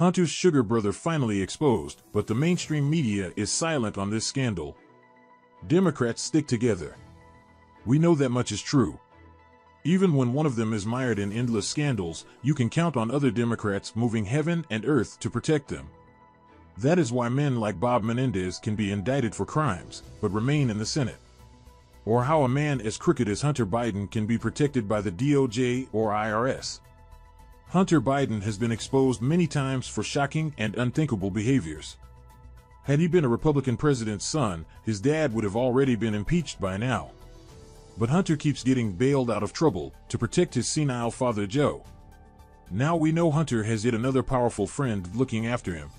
Hunter's sugar brother finally exposed, but the mainstream media is silent on this scandal. Democrats stick together. We know that much is true. Even when one of them is mired in endless scandals, you can count on other Democrats moving heaven and earth to protect them. That is why men like Bob Menendez can be indicted for crimes, but remain in the Senate. Or how a man as crooked as Hunter Biden can be protected by the DOJ or IRS. Hunter Biden has been exposed many times for shocking and unthinkable behaviors. Had he been a Republican president's son, his dad would have already been impeached by now. But Hunter keeps getting bailed out of trouble to protect his senile father Joe. Now we know Hunter has yet another powerful friend looking after him.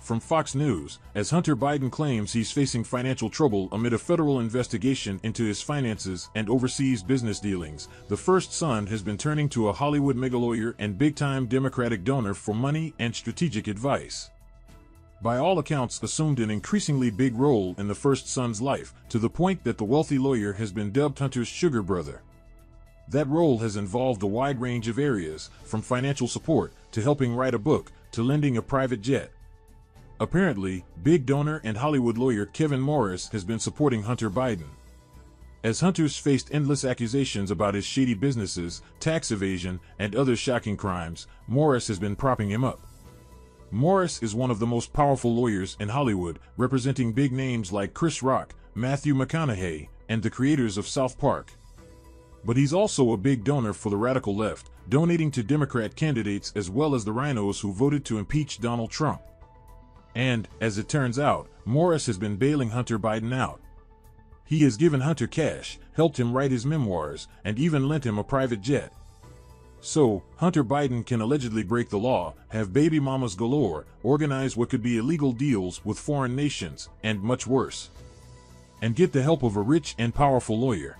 From Fox News, as Hunter Biden claims he's facing financial trouble amid a federal investigation into his finances and overseas business dealings, the first son has been turning to a Hollywood megalawyer and big-time Democratic donor for money and strategic advice by all accounts assumed an increasingly big role in the first son's life, to the point that the wealthy lawyer has been dubbed Hunter's sugar brother. That role has involved a wide range of areas, from financial support to helping write a book to lending a private jet. Apparently, big donor and Hollywood lawyer Kevin Morris has been supporting Hunter Biden. As Hunter's faced endless accusations about his shady businesses, tax evasion, and other shocking crimes, Morris has been propping him up. Morris is one of the most powerful lawyers in Hollywood, representing big names like Chris Rock, Matthew McConaughey, and the creators of South Park. But he's also a big donor for the radical left, donating to Democrat candidates as well as the RINOs who voted to impeach Donald Trump. And, as it turns out, Morris has been bailing Hunter Biden out. He has given Hunter cash, helped him write his memoirs, and even lent him a private jet. So, Hunter Biden can allegedly break the law, have baby mamas galore, organize what could be illegal deals with foreign nations, and much worse. And get the help of a rich and powerful lawyer.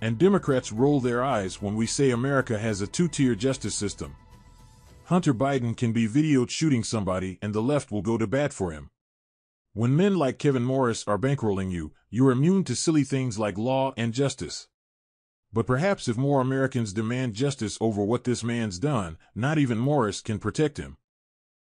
And Democrats roll their eyes when we say America has a two-tier justice system. Hunter Biden can be videoed shooting somebody and the left will go to bat for him. When men like Kevin Morris are bankrolling you, you're immune to silly things like law and justice. But perhaps if more Americans demand justice over what this man's done, not even Morris can protect him.